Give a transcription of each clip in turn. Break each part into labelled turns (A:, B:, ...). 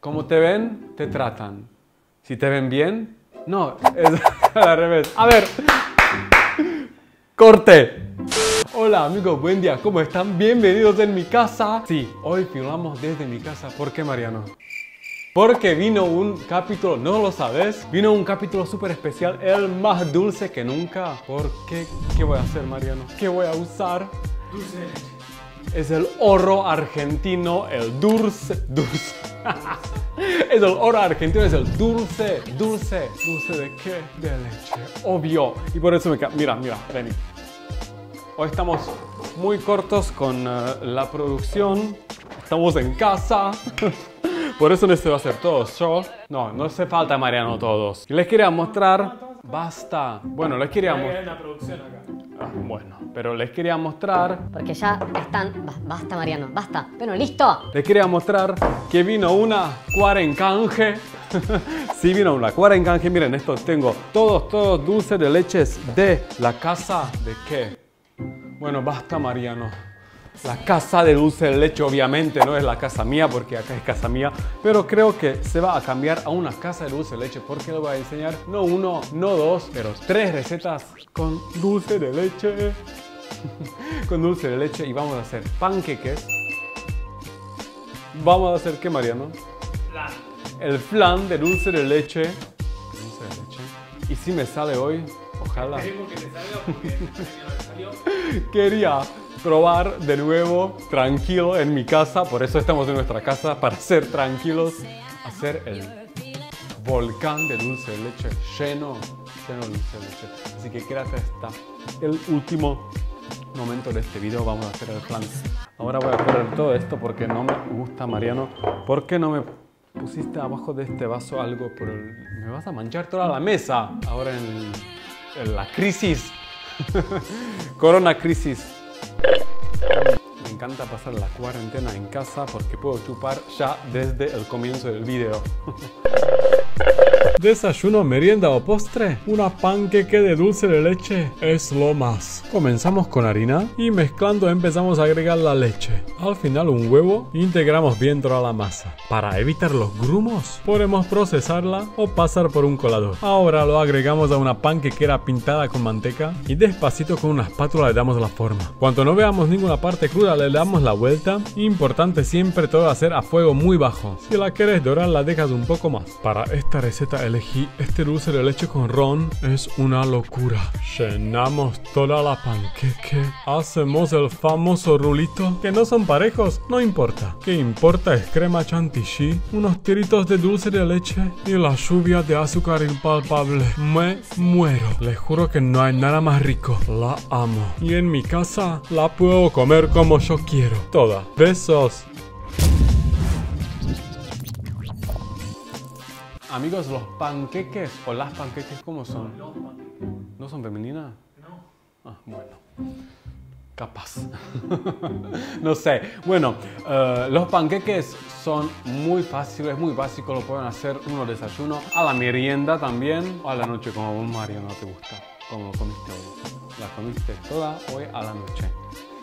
A: como te ven, te tratan. Si te ven bien, no, es al revés. A ver, corte. Hola amigos, buen día, ¿cómo están? Bienvenidos en mi casa. Sí, hoy filmamos desde mi casa. ¿Por qué, Mariano? Porque vino un capítulo, ¿no lo sabes? Vino un capítulo súper especial, el más dulce que nunca. ¿Por qué? ¿Qué voy a hacer, Mariano? ¿Qué voy a usar?
B: Dulce.
A: Es el oro argentino, el dulce, dulce. es el oro argentino, es el dulce, dulce. ¿Dulce de qué? De leche, obvio. Y por eso me... Mira, mira, vení. Hoy estamos muy cortos con eh, la producción. Estamos en casa. Por eso necesito hacer todos yo. No, no hace falta Mariano todos. Les quería mostrar... Basta. Bueno, les quería mostrar... bueno, pero les quería mostrar...
C: Porque ya están. ba- Basta, Mariano, basta. Bueno, listo.
A: Les quería mostrar que vino una cuara en canje. sí, vino una cuara en canje. Miren, esto tengo todos, todos dulces de leches de la casa de qué. Bueno, basta, Mariano. La casa de dulce de leche obviamente no es la casa mía porque acá es casa mía, pero creo que se va a cambiar a una casa de dulce de leche porque les voy a enseñar no uno, no dos, pero tres recetas con dulce de leche. con dulce de leche y vamos a hacer panqueques. Vamos a hacer qué, Mariano?
B: Plan.
A: El flan de dulce de leche. Dulce de leche. Y si me sale hoy, ojalá.
B: Esperemos que te salga porque me salió.
A: Quería probar de nuevo tranquilo en mi casa, por eso estamos en nuestra casa, para ser tranquilos, hacer el volcán de dulce de leche lleno, lleno de dulce de leche. Así que quédate hasta el último momento de este video, vamos a hacer el plan. Ahora voy a poner todo esto porque no me gusta, Mariano. ¿Por qué no me pusiste abajo de este vaso algo por el... Me vas a manchar toda la mesa ahora en, en la crisis. Corona crisis. Me encanta pasar la cuarentena en casa porque puedo chupar ya desde el comienzo del video. Desayuno, merienda o postre, una panqueque de dulce de leche es lo más. Comenzamos con harina y mezclando empezamos a agregar la leche. Al final un huevo integramos bien toda la masa. Para evitar los grumos, podemos procesarla o pasar por un colador. Ahora lo agregamos a una panquequera pintada con manteca y despacito con una espátula le damos la forma. Cuando no veamos ninguna parte cruda le damos la vuelta. Importante siempre todo hacer a fuego muy bajo. Si la quieres dorar la dejas un poco más. Para esta receta elegí este dulce de leche con ron. Es una locura. Llenamos toda la panqueque. Hacemos el famoso rulito. Que no son parejos, no importa. Que importa es crema chantilly, unos tiritos de dulce de leche y la lluvia de azúcar impalpable. Me muero. Les juro que no hay nada más rico. La amo. Y en mi casa la puedo comer como yo quiero. Toda. Besos. Amigos, los panqueques o las panqueques, ¿cómo son?
B: No, panqueque.
A: ¿No son femeninas?
B: No.
A: Ah, bueno. Capaz. no sé. Bueno, eh, los panqueques son muy fáciles, muy básicos. Lo pueden hacer uno desayuno, a la merienda también, o a la noche, como vos, Mario, no te gusta. Como comiste hoy. La comiste toda hoy a la noche.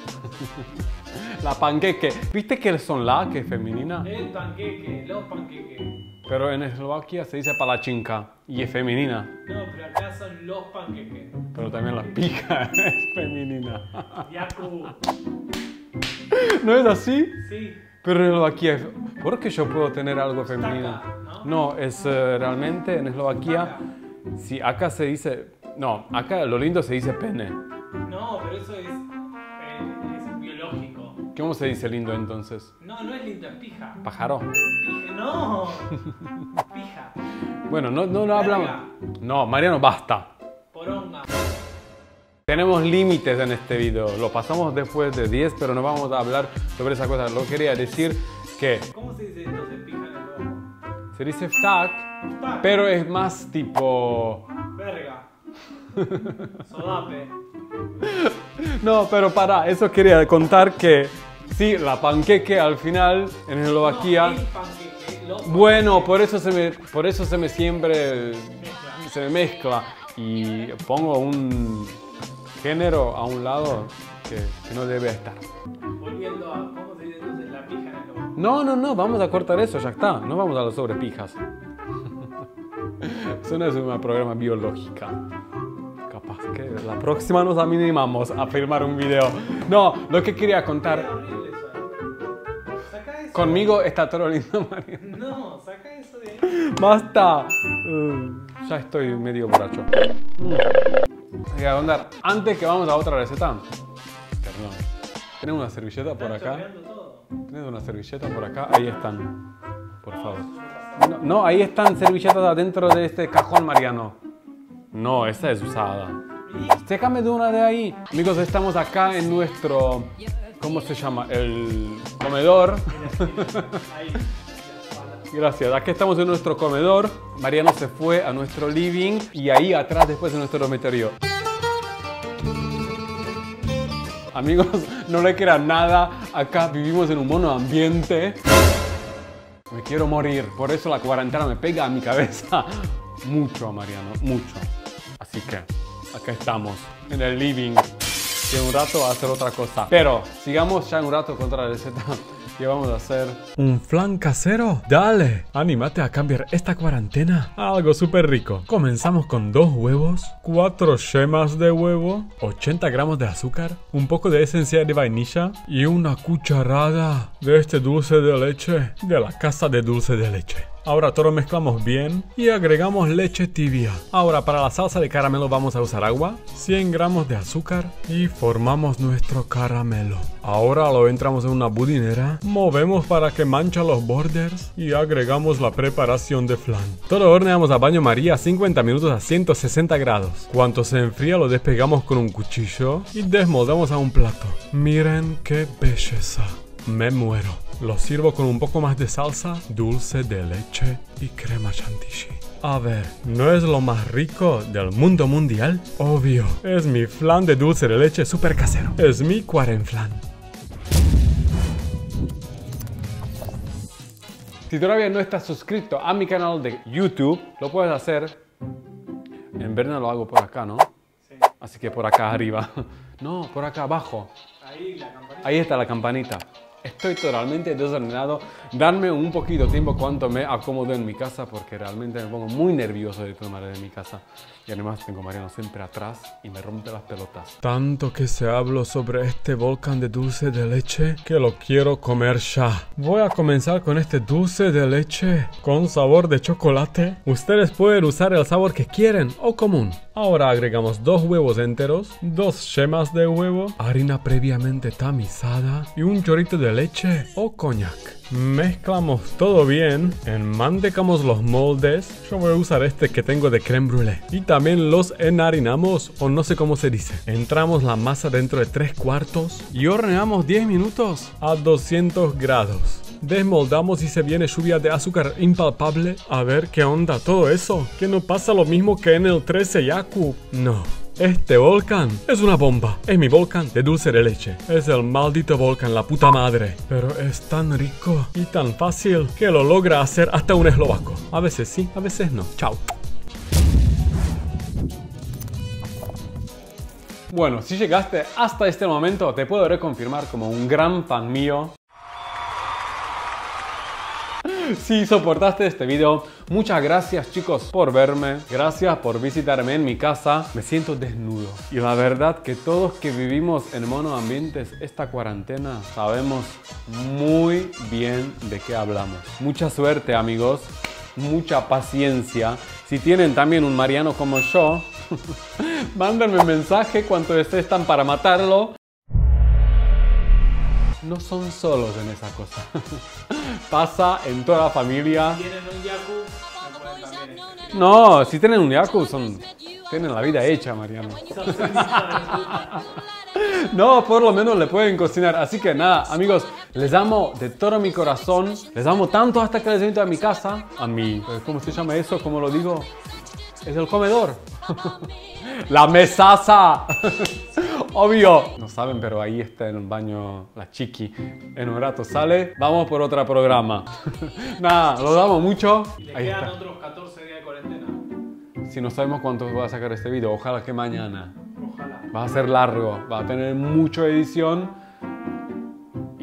A: la panqueque. ¿Viste que son la que es femenina?
B: El panqueque, los panqueques.
A: Pero en Eslovaquia se dice palachinka y es femenina.
B: No, pero acá son los panqueques.
A: Pero también la pija es femenina.
B: Yaku.
A: ¿No es así?
B: Sí.
A: Pero en Eslovaquia, ¿por qué yo puedo tener algo femenino?
B: ¿no?
A: No, es eh, realmente en Eslovaquia, si acá se dice, no, acá lo lindo se dice pene.
B: No, pero eso es.
A: ¿Cómo se dice lindo entonces?
B: No, no es linda, es pija.
A: Pájaro.
B: Pija, no. Pija.
A: Bueno, no, no, no hablamos. No, Mariano, basta.
B: Poronga.
A: Tenemos límites en este video. Lo pasamos después de 10, pero no vamos a hablar sobre esa cosa. Lo quería decir que
B: ¿Cómo se dice entonces pija en el nuevo?
A: se dice ftak, pero es más tipo...
B: Verga. Sodape.
A: No, pero para, eso quería contar que sí, la panqueque al final en Eslovaquia.
B: No, el panqueque, los
A: Bueno, por eso se me, por eso se me siempre
B: Mezcla.
A: se me mezcla y pongo un género a un lado que, que no debe estar.
B: Volviendo a cómo se dice entonces la pija en el.
A: No, no, no, vamos a cortar eso, ya está. No vamos a las sobrepijas. Eso no es un programa biológica. Capaz que la próxima nos animamos a filmar un video. No, lo que quería contar. Conmigo está todo lindo, María.
B: No, saca eso de ahí.
A: Basta. Uh, ya estoy medio borracho. Hay que contar. Antes que vamos a otra receta. Perdón. ¿Tenemos una servilleta por acá? ¿Tienes una servilleta por acá? Ahí están. Por favor. No, no, ahí están servilletas adentro de este cajón, Mariano. No, esa es usada. Déjame de una de ahí. Amigos, estamos acá en nuestro... ¿Cómo se llama? El comedor. Gracias. Aquí estamos en nuestro comedor. Mariano se fue a nuestro living y ahí atrás después de nuestro dormitorio. Amigos, no le crean nada. Acá vivimos en un mono ambiente. Me quiero morir. Por eso la cuarentena me pega a mi cabeza. Mucho, Mariano, mucho. Así que acá estamos, en el living. En un rato a hacer otra cosa. Pero sigamos ya un rato con otra receta. ¿Qué vamos a hacer? ¿Un flan casero? Dale, anímate a cambiar esta cuarentena algo súper rico. Comenzamos con dos huevos, cuatro yemas de huevo, 80 gramos de azúcar, un poco de esencia de vainilla y una cucharada de este dulce de leche de la casa de dulce de leche. Ahora todo lo mezclamos bien y agregamos leche tibia. Ahora para la salsa de caramelo vamos a usar agua, 100 gramos de azúcar y formamos nuestro caramelo. Ahora lo entramos en una budinera, movemos para que mancha los borders y agregamos la preparación de flan. Todo horneamos a baño María 50 minutos a 160 grados. Cuando se enfría lo despegamos con un cuchillo y desmoldamos a un plato. Miren qué belleza. Me muero. Lo sirvo con un poco más de salsa, dulce de leche y crema chantilly. A ver, ¿no es lo más rico del mundo mundial? Obvio, es mi flan de dulce de leche super casero. Es mi flan. Si todavía no estás suscrito a mi canal de YouTube, lo puedes hacer. En verdad lo hago por acá, ¿no?
B: Sí.
A: Así que por acá arriba. No, por acá abajo.
B: Ahí la campanita.
A: Ahí está la campanita. Estoy totalmente desordenado. Darme un poquito de tiempo cuando me acomodo en mi casa porque realmente me pongo muy nervioso de filmar en mi casa. Y además tengo Mariano siempre atrás y me rompe las pelotas. Tanto que se habló sobre este volcán de dulce de leche que lo quiero comer ya. Voy a comenzar con este dulce de leche con sabor de chocolate. Ustedes pueden usar el sabor que quieren o común. Ahora agregamos dos huevos enteros, dos yemas de huevo, harina previamente tamizada y un chorrito de leche o coñac. Mezclamos todo bien, enmantecamos los moldes, yo voy a usar este que tengo de creme brûlée y también los enharinamos o no sé cómo se dice. Entramos la masa dentro de 3 cuartos y horneamos 10 minutos a 200 grados. Desmoldamos y se viene lluvia de azúcar impalpable. A ver qué onda todo eso. Que no pasa lo mismo que en el 13 Yaku. No. Este volcán es una bomba. Es mi volcán de dulce de leche. Es el maldito volcán, la puta madre. Pero es tan rico y tan fácil que lo logra hacer hasta un eslovaco. A veces sí, a veces no. Chao. Bueno, si llegaste hasta este momento, te puedo reconfirmar como un gran fan mío si soportaste este video, muchas gracias chicos por verme, gracias por visitarme en mi casa, me siento desnudo. Y la verdad que todos que vivimos en monoambientes esta cuarentena sabemos muy bien de qué hablamos. Mucha suerte amigos, mucha paciencia. Si tienen también un Mariano como yo, mándenme un mensaje cuando están para matarlo no son solos en esa cosa. Pasa en toda la familia.
B: Tienen un Yaku, me pueden también escribir.
A: No, si tienen un Yaku, son, tienen la vida hecha, Mariano. No, por lo menos le pueden cocinar. Así que nada, amigos, les amo de todo mi corazón. Les amo tanto hasta que les invito a mi casa. A mi, ¿cómo se llama eso? ¿Cómo lo digo? Es el comedor. La mesaza. Obvio. No saben, pero ahí está en el baño la chiqui. En un rato sale. Vamos por otro programa. Nada, los amo mucho.
B: Le
A: Ahí
B: quedan
A: está.
B: otros 14 días de cuarentena.
A: Si no sabemos cuánto voy a sacar este video, ojalá que mañana.
B: Ojalá.
A: Va a ser largo, va a tener mucha edición.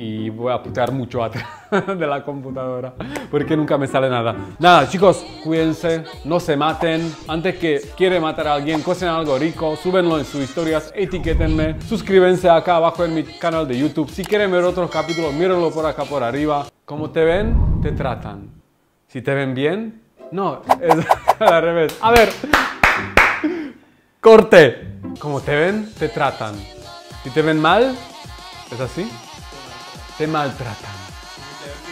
A: Y voy a putear mucho atrás de la computadora porque nunca me sale nada. Nada, chicos, cuídense, no se maten. Antes que quiere matar a alguien, cocinen algo rico, súbenlo en sus historias, etiquétenme, suscríbanse acá abajo en mi canal de YouTube. Si quieren ver otros capítulos, mírenlo por acá por arriba. Como te ven, te tratan. Si te ven bien, no, es al revés. A ver, corte. Como te ven, te tratan. Si te ven mal, ¿es así? Te maltratan.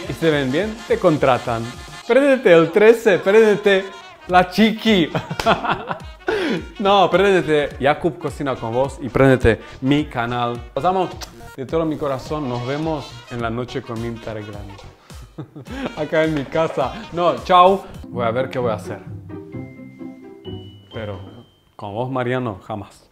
A: Y si te ven bien, te contratan. Préndete el 13, préndete la chiqui. no, préndete Jakub Cocina con vos y préndete mi canal. Os amo de todo mi corazón. Nos vemos en la noche con mi Telegram. Acá en mi casa. No, chao. Voy a ver qué voy a hacer. Pero con vos, Mariano, jamás.